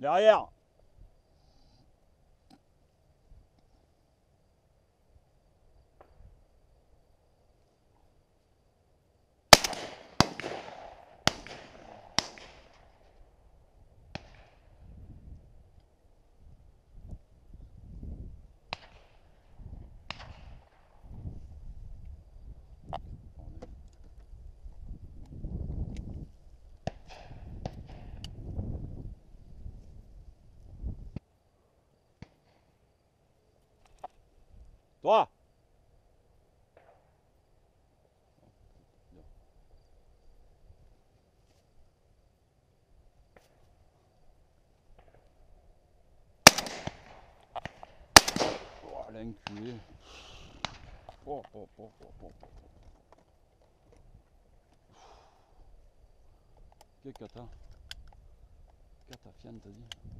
Derrière Toi. Oh l'enculé Oh oh oh oh oh oh Che cata Cata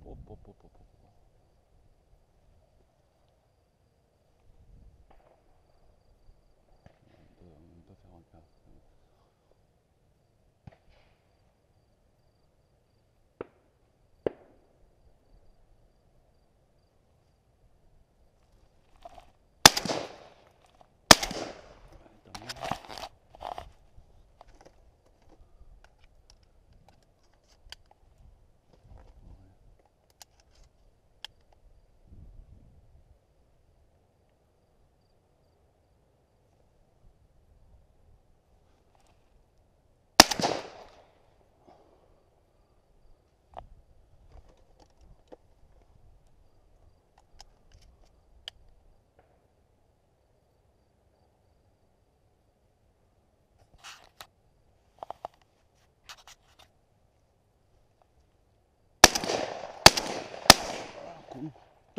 Oh oh oh oh oh On peut, on peut faire un cas.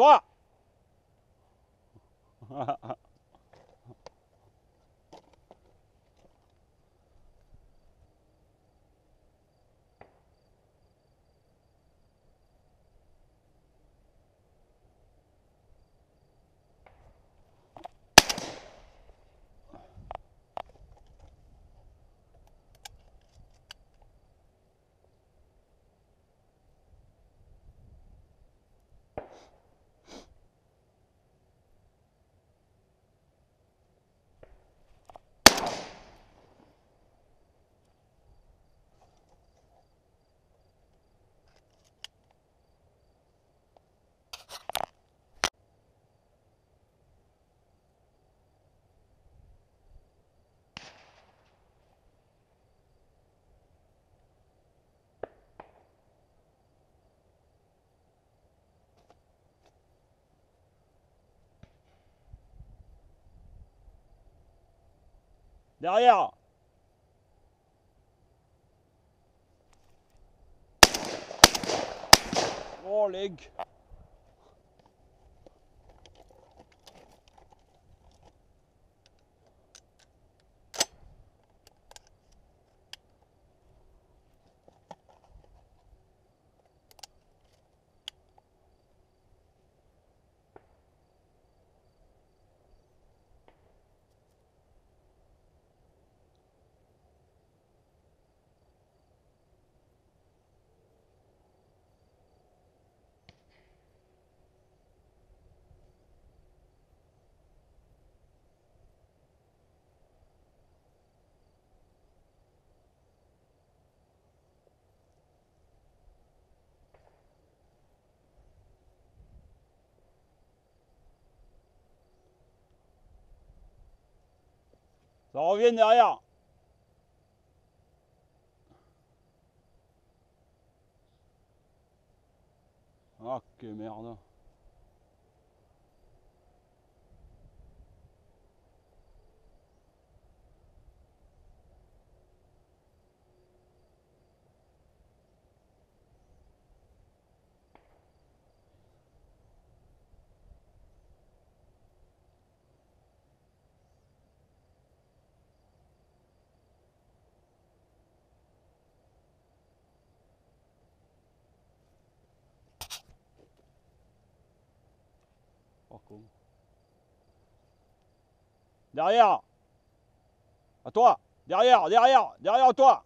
Toi Derrière. Oh leg Ça revient derrière. Ah que merde Derrière! À toi! Derrière, derrière, derrière toi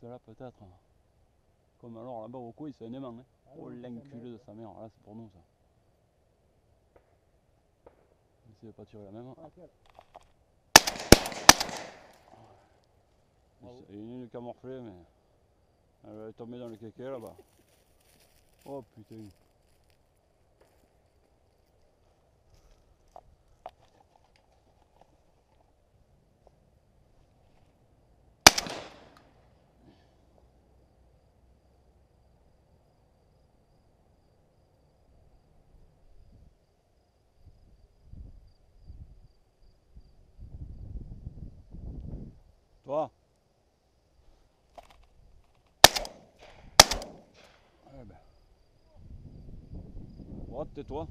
celle-là peut-être. Comme alors là-bas au coin, c'est un aimant. Hein. Ah Oh l'enculé de sa mère, là c'est pour nous ça. Essayez de pas tirer la même. Ah. Il a une morflé mais elle est tombée dans le kéké là-bas. Oh putain. Toi Eh ben. Oh, tais-toi.